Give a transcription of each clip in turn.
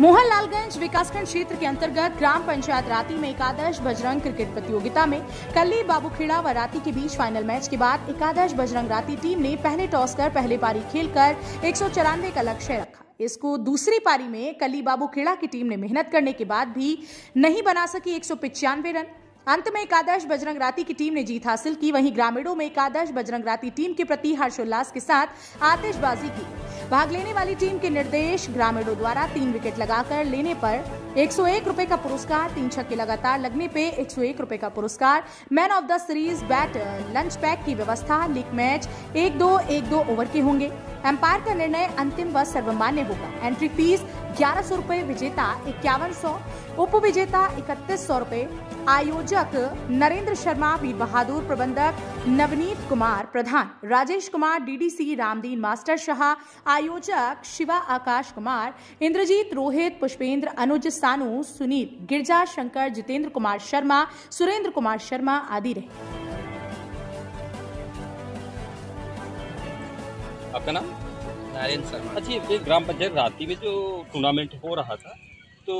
मोहनलालगंज विकासखंड क्षेत्र के अंतर्गत ग्राम पंचायत राती में एकादश बजरंग क्रिकेट प्रतियोगिता में कल्ली बाबूखेड़ा व राती के बीच फाइनल मैच के बाद एकादश बजरंग राती टीम ने पहले टॉस कर पहले पारी खेलकर एक सौ चौरानवे का लक्ष्य रखा। इसको दूसरी पारी में कली बाबूखेड़ा की टीम ने मेहनत करने के बाद भी नहीं बना सकी एक रन। अंत में एकादश बजरंग राती की टीम ने जीत हासिल की। वहीं ग्रामीणों में एकादश बजरंग राती टीम के प्रति हर्षोल्लास के साथ आतिशबाजी की। भाग लेने वाली टीम के निर्देश ग्रामीणों द्वारा तीन विकेट लगाकर लेने पर 101 रुपए का पुरस्कार, तीन छक्के लगातार लगने पे 101 रुपए का पुरस्कार। Man of the series batter lunch pack की व्यवस्था लीग मैच एक दो एक दो ओवर के होंगे। एम्पायर का निर्णय अंतिम व सर्वमान्य होगा। एंट्री फ़ीस ग्यारह सौ रूपए विजेता इक्यावन सौ। उप विजेता इकतीस सौ रूपए आयोजक नरेंद्र शर्मा, वीर बहादुर प्रबंधक नवनीत कुमार प्रधान। Rajesh Kumar DDC Ramdeen master Shah. आयोजक शिवा आकाश कुमार। इंद्रजीत रोहित, पुष्पेंद्र अनुज सानू, सुनील गिरजा शंकर जितेंद्र कुमार शर्मा, सुरेंद्र कुमार शर्मा आदि रहे। आपका नाम? नारायण शर्मा। अच्छा ये ग्राम पंचायत राती में जो टूर्नामेंट हो रहा था तो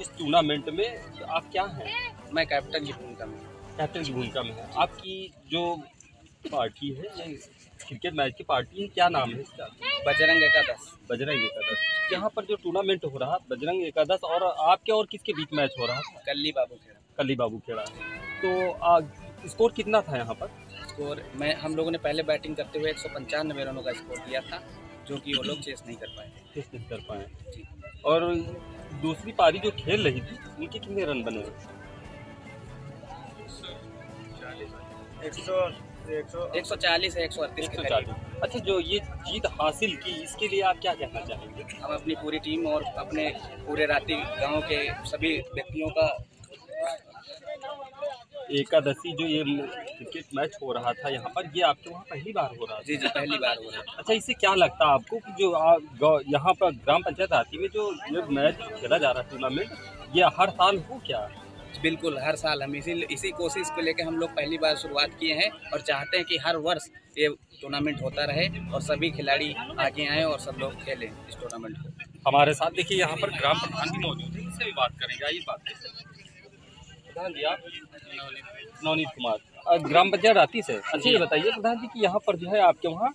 इस टूर्नामेंट में आप क्या हैं? मैं कैप्टन की भूमिका में। कैप्टन की भूमिका में है। आपकी जो पार्टी है ये क्रिकेट मैच की पार्टी है क्या नाम है इसका? बजरंग एकादश। बजरंग एकादश। यहाँ पर जो टूर्नामेंट हो रहा बजरंग एकादश और आपके और किसके बीच मैच हो रहा था? कल्ली बाबू खेड़ा। कली बाबू खेड़ा। तो स्कोर कितना था यहाँ पर? स्कोर मैं हम लोगों ने पहले बैटिंग करते हुए एक सौ पंचानवे रनों का स्कोर दिया था जो कि वो लोग चेस नहीं कर पाए किस नहीं कर पाए। और दूसरी पारी जो खेल रही थी उनके कितने रन बने? एक सौ चालीस है एक सौ अड़तीस के करीब। अच्छा जो ये जीत हासिल की इसके लिए आप क्या कहना चाहेंगे? हम अपनी पूरी टीम और अपने पूरे राती गाँव के सभी व्यक्तियों का एकादशी जो ये क्रिकेट मैच हो रहा था यहाँ पर ये आपके वहाँ पहली बार हो रहा था? जी जी पहली बार हो रहा है अच्छा इससे क्या लगता है आपको कि जो यहाँ पर ग्राम पंचायत आती में जो ये मैच खेला जा रहा है टूर्नामेंट ये हर साल हो क्या? बिल्कुल हर साल हम इसी इसी कोशिश को लेकर हम लोग पहली बार शुरुआत किए हैं और चाहते हैं कि हर वर्ष ये टूर्नामेंट होता रहे और सभी खिलाड़ी आगे आएँ और सब लोग खेलें इस टूर्नामेंट को। हमारे साथ देखिए यहाँ पर ग्राम प्रधान भी मौजूद है इससे भी बात करेंगे आइए बात करें प्रधान जी आप? नवनीत कुमार। ग्राम पंचायत राती से। अच्छा ये बताइए प्रधान जी कि यहाँ पर जो है आपके वहाँ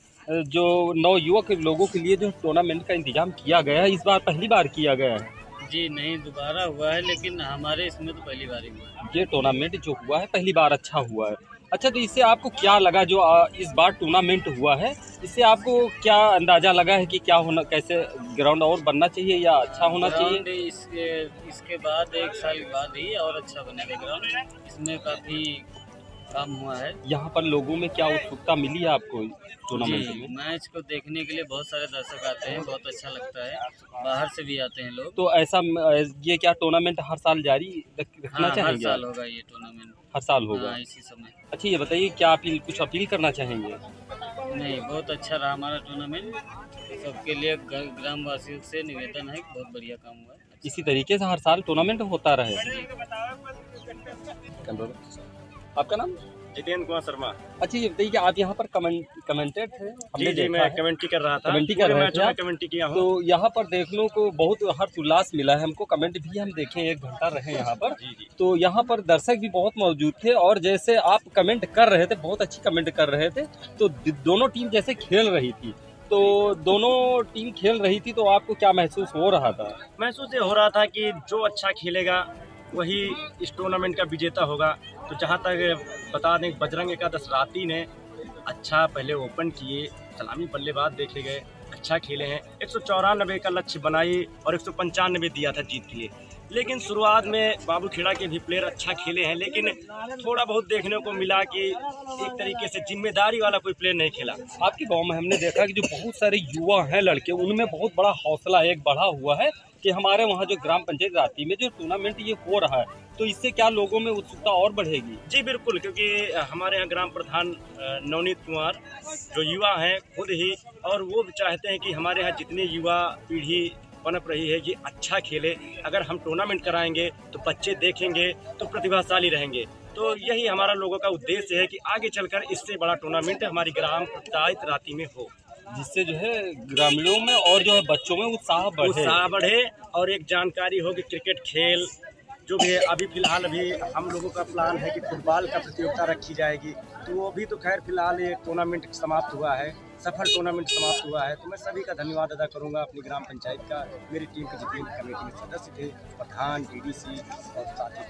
जो नौ युवक लोगों के लिए जो टूर्नामेंट का इंतज़ाम किया गया है इस बार पहली बार किया गया है? जी नहीं दोबारा हुआ है लेकिन हमारे इसमें तो पहली बार ही हुआ है। ये टूर्नामेंट जो हुआ है पहली बार अच्छा हुआ है। अच्छा तो इससे आपको क्या लगा जो इस बार टूर्नामेंट हुआ है? इससे आपको क्या अंदाज़ा लगा है कि क्या होना कैसे ग्राउंड और बनना चाहिए या अच्छा होना चाहिए? इसके इसके बाद एक साल बाद ही और अच्छा बनेगा ग्राउंड इसमें काफ़ी काम हुआ है। यहाँ पर लोगों में क्या उत्सुकता मिली है आपको टूर्नामेंट में? मैच को देखने के लिए बहुत सारे दर्शक आते हैं बहुत अच्छा लगता है। बाहर से भी आते हैं लोग। तो ऐसा ये क्या टूर्नामेंट हर साल जारी रखना हाँ हर साल होगा ये टूर्नामेंट हर साल होगा। हाँ इसी समय। अच्छा ये बताइए क्या अपील कुछ अपील करना चाहेंगे? नहीं बहुत अच्छा रहा हमारा टूर्नामेंट सबके लिए ग्रामवासियों से निवेदन है बहुत बढ़िया काम हुआ है। इसी तरीके से हर साल टूर्नामेंट होता रहे। आपका नाम? जितेंद्र कुमार शर्मा। अच्छा ये बताइए कि आप यहाँ पर कमेंट कमेंटेड थे जी जी मैं। कमेंट्री कर रहा था। कमेंट्री कर रहे थे में कमेंट्री किया तो यहाँ पर देखने को बहुत हर्ष उल्लास मिला है हमको। कमेंट भी हम देखे एक घंटा रहे यहाँ पर। जी जी। तो यहाँ पर दर्शक भी बहुत मौजूद थे और जैसे आप कमेंट कर रहे थे बहुत अच्छी कमेंट कर रहे थे तो दोनों टीम जैसे खेल रही थी। तो दोनों टीम खेल रही थी तो आपको क्या महसूस हो रहा था? महसूस ये हो रहा था कि जो अच्छा खेलेगा वही इस टूर्नामेंट का विजेता होगा। तो जहाँ तक बता दें, बजरंग एकादश राती ने अच्छा पहले ओपन किए, सलामी बल्लेबाज देखे गए अच्छा खेले हैं। एक सौ चौरानबे का लक्ष्य बनाई और एक सौ पंचानबे दिया था जीत के लिए। लेकिन शुरुआत में बाबू खेड़ा के भी प्लेयर अच्छा खेले हैं लेकिन थोड़ा बहुत देखने को मिला कि एक तरीके से ज़िम्मेदारी वाला कोई प्लेयर नहीं खेला। आपके गाँव में हमने देखा कि जो बहुत सारे युवा हैं लड़के उनमें बहुत बड़ा हौसला एक बढ़ा हुआ है कि हमारे वहाँ जो ग्राम पंचायत राती में जो टूर्नामेंट ये हो रहा है तो इससे क्या लोगों में उत्सुकता और बढ़ेगी? जी बिल्कुल क्योंकि हमारे यहाँ ग्राम प्रधान नवनीत कुमार जो युवा हैं खुद ही और वो चाहते हैं कि हमारे यहाँ जितने युवा पीढ़ी पनप रही है ये अच्छा खेले। अगर हम टूर्नामेंट कराएँगे तो बच्चे देखेंगे तो प्रतिभाशाली रहेंगे। तो यही हमारा लोगों का उद्देश्य है कि आगे चलकर इससे बड़ा टूर्नामेंट हमारी ग्राम पंचायत राती में हो। जिससे जो है ग्रामीणों में और जो है बच्चों में उत्साह बढ़े। उत्साह बढ़े और एक जानकारी हो कि क्रिकेट खेल जो भी अभी फ़िलहाल अभी हम लोगों का प्लान है कि फुटबॉल का प्रतियोगिता रखी जाएगी। तो वो भी तो खैर फ़िलहाल ये टूर्नामेंट समाप्त हुआ है, सफल टूर्नामेंट समाप्त हुआ है। तो मैं सभी का धन्यवाद अदा करूँगा अपनी ग्राम पंचायत का, मेरी टीम के जितने कमेटी में सदस्य थे, प्रधान डीडीसी और साथी